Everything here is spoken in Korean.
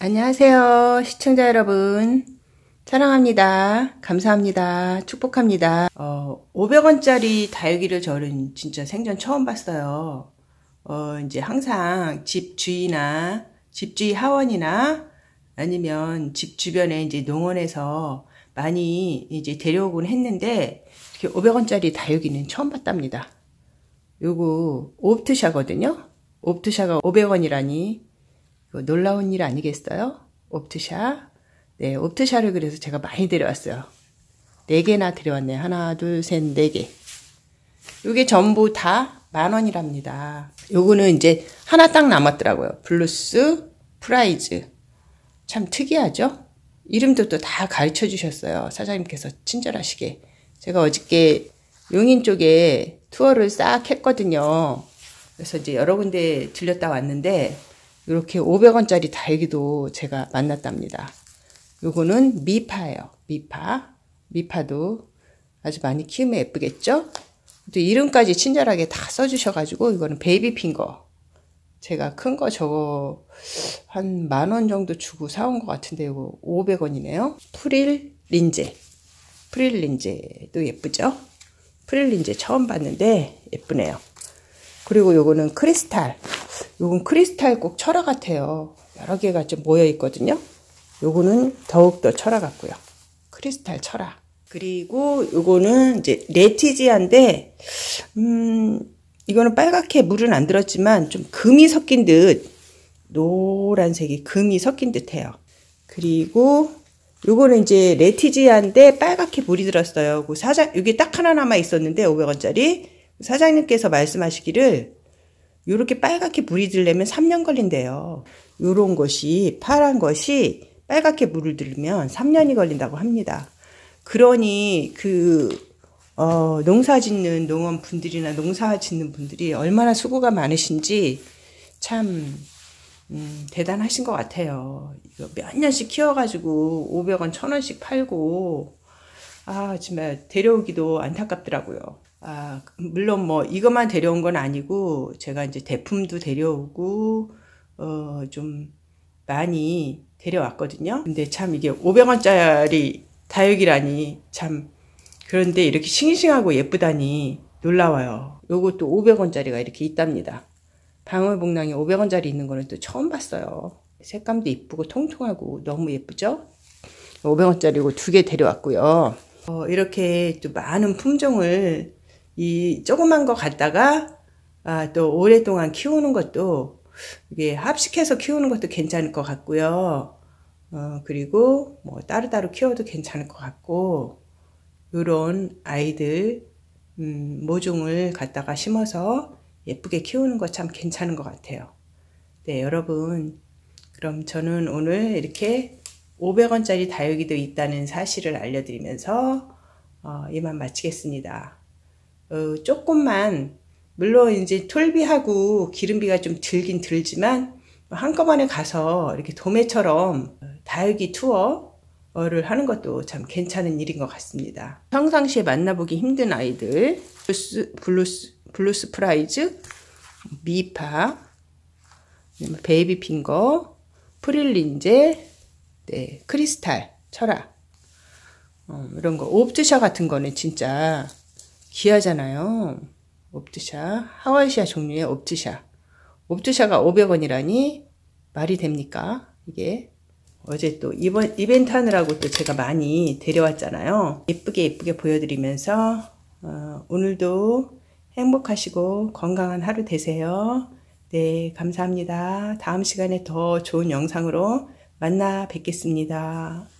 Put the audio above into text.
안녕하세요. 시청자 여러분. 사랑합니다. 감사합니다. 축복합니다. 어, 500원짜리 다육이를 저는 진짜 생전 처음 봤어요. 어, 이제 항상 집 주위나 집 주위 하원이나 아니면 집 주변에 이제 농원에서 많이 이제 데려오곤 했는데 이렇게 500원짜리 다육이는 처음 봤답니다. 요거 옵트샤거든요. obtusa가 500원이라니 놀라운 일 아니겠어요? obtusa. 네, obtusa를 그래서 제가 많이 데려왔어요. 4개나 데려왔네요. 하나, 둘, 셋, 4개. 요게 전부 다 만 원이랍니다. 요거는 이제 하나 딱 남았더라고요. Blue Surprise. 참 특이하죠? 이름도 또 다 가르쳐 주셨어요. 사장님께서 친절하시게. 제가 어저께 용인 쪽에 투어를 싹 했거든요. 그래서 이제 여러 군데 들렸다 왔는데 이렇게 500원짜리 다육이도 제가 만났답니다. 요거는 미파예요. 미파. 미파도 아주 많이 키우면 예쁘겠죠? 또 이름까지 친절하게 다 써주셔가지고 이거는 Baby Finger. 제가 큰 거 저거 한 만 원 정도 주고 사온 것 같은데 이거 500원이네요. 프릴 린제. 프릴 린제도 예쁘죠? 프릴 린제 처음 봤는데 예쁘네요. 그리고 요거는 크리스탈. 요건 크리스탈 꼭 철화 같아요. 여러 개가 좀 모여 있거든요. 요거는 더욱더 철화 같고요. 크리스탈 철화. 그리고 요거는 이제 레티지아인데 음 이거는 빨갛게 물은 안 들었지만 좀 금이 섞인 듯 노란색이 금이 섞인 듯해요. 그리고 요거는 이제 레티지아인데 빨갛게 물이 들었어요. 그 사장 이게 딱 하나 남아 있었는데 500원짜리 사장님께서 말씀하시기를 이렇게 빨갛게 물이 들려면 3년 걸린대요. 요런 것이 파란 것이 빨갛게 물을 들면 3년이 걸린다고 합니다. 그러니 그 어, 농사 짓는 농원 분들이나 농사 짓는 분들이 얼마나 수고가 많으신지 참 음, 대단하신 것 같아요. 이거 몇 년씩 키워가지고 500원, 1000원씩 팔고 아 정말 데려오기도 안타깝더라고요. 아, 물론 뭐 이것만 데려온 건 아니고 제가 이제 대품도 데려오고 어, 좀 많이 데려왔거든요. 근데 참 이게 500원짜리 다육이라니 참 그런데 이렇게 싱싱하고 예쁘다니 놀라워요. 요것도 500원짜리가 이렇게 있답니다. 방울복랑이 500원짜리 있는 거는 또 처음 봤어요. 색감도 이쁘고 통통하고 너무 예쁘죠? 500원짜리고 두 개 데려왔고요. 어, 이렇게 또 많은 품종을 이 조그만 거 갖다가 아, 또 오랫동안 키우는 것도 이게 합식해서 키우는 것도 괜찮을 것 같고요. 어, 그리고 뭐 따로따로 키워도 괜찮을 것 같고 요런 아이들 음, 모종을 갖다가 심어서 예쁘게 키우는 거 참 괜찮은 것 같아요. 네, 여러분. 그럼 저는 오늘 이렇게 500원짜리 다육이도 있다는 사실을 알려드리면서 어, 이만 마치겠습니다. 어, 조금만 물론 이제 toll비하고 기름비가 좀 들긴 들지만 한꺼번에 가서 이렇게 도매처럼 다육이 투어를 하는 것도 참 괜찮은 일인 것 같습니다. 평상시에 만나보기 힘든 아이들 Blue Sur, Blue Sur, Blue Surprise, 미파, Baby Finger, 프릴린제, 네, 크리스탈, 철화 어, 이런 거 obtusa 같은 거는 진짜 귀하잖아요. obtusa. Haworthia 종류의 obtusa. obtusa가 500원이라니 말이 됩니까? 이게. 어제 또 이번 이벤트 하느라고 또 제가 많이 데려왔잖아요. 예쁘게 예쁘게 보여드리면서 어, 오늘도 행복하시고 건강한 하루 되세요. 네, 감사합니다. 다음 시간에 더 좋은 영상으로 만나 뵙겠습니다.